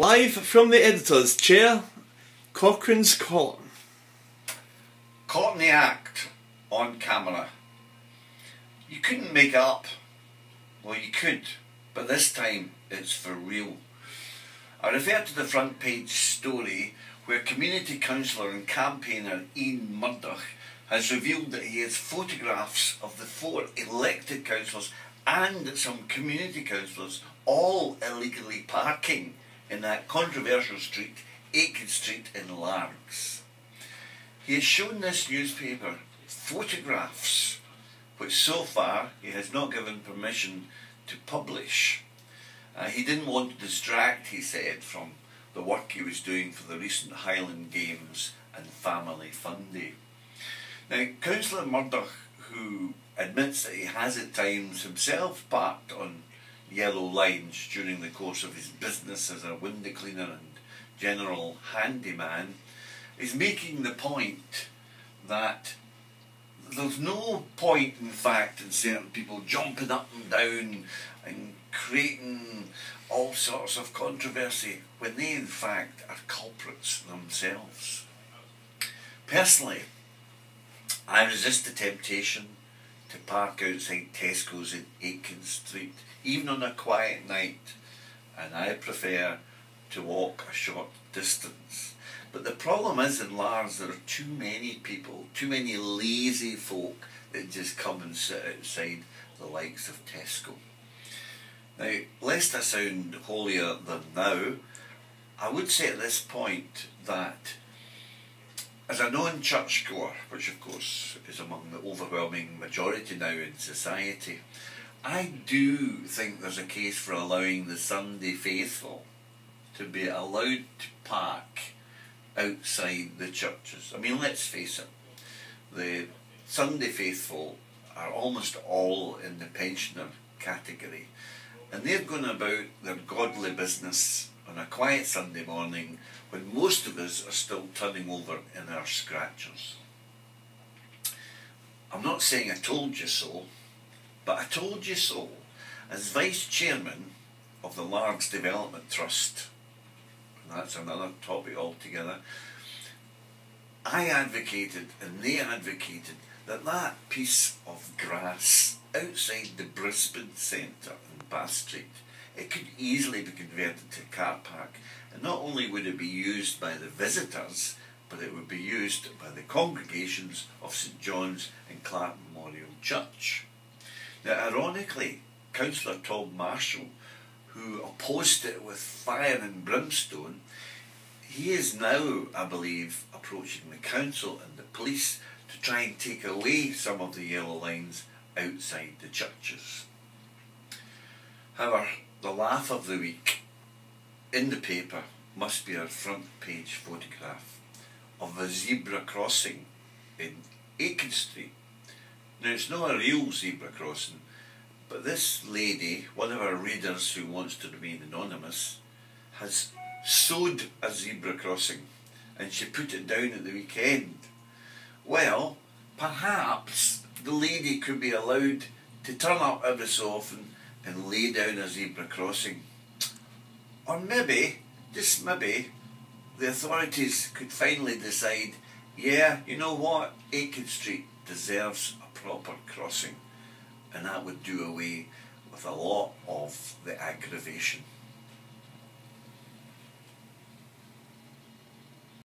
Live from the editor's chair, Cochrane's column. The act on camera. You couldn't make it up. Well, you could, but this time it's for real. I refer to the front page story where community councillor and campaigner Ian Murdoch has revealed that he has photographs of the four elected councillors and some community councillors all illegally parking in that controversial street, Aitken Street in Largs. He has shown this newspaper photographs which so far he has not given permission to publish. Uh, he didn't want to distract, he said, from the work he was doing for the recent Highland Games and Family Fun Day. Now, Councillor Murdoch, who admits that he has at times himself parked on yellow lines during the course of his business as a window cleaner and general handyman, is making the point that there's no point, in fact, in certain people jumping up and down and creating all sorts of controversy when they, in fact, are culprits themselves. Personally, I resist the temptation to park outside Tesco's in Aitken Street, even on a quiet night, and I prefer to walk a short distance. But the problem is in Largs there are too many people, too many lazy folk that just come and sit outside the likes of Tesco. Now, lest I sound holier than thou, I would say at this point that as a non-churchgoer, which of course is among the overwhelming majority now in society, I do think there's a case for allowing the Sunday faithful to be allowed to park outside the churches. I mean, let's face it, the Sunday faithful are almost all in the pensioner category, and they're going about their godly business on a quiet Sunday morning when most of us are still turning over in our scratchers. I'm not saying I told you so, but I told you so as Vice Chairman of the Largs Development Trust. And that's another topic altogether. I advocated and they advocated that that piece of grass outside the Brisbane Centre in Bath Street it could easily be converted to a car park and not only would it be used by the visitors but it would be used by the congregations of St John's and Clark Memorial Church. Now ironically, Councillor Tom Marshall, who opposed it with fire and brimstone, he is now, I believe, approaching the council and the police to try and take away some of the yellow lines outside the churches. However, the laugh of the week in the paper must be a front page photograph of a zebra crossing in Aitken Street. Now it's not a real zebra crossing, but this lady, one of our readers who wants to remain anonymous, has sewed a zebra crossing and she put it down at the weekend. Well, perhaps the lady could be allowed to turn up every so often and lay down a zebra crossing. Or maybe, just maybe, the authorities could finally decide, yeah, you know what, Aitken Street deserves a proper crossing. And that would do away with a lot of the aggravation.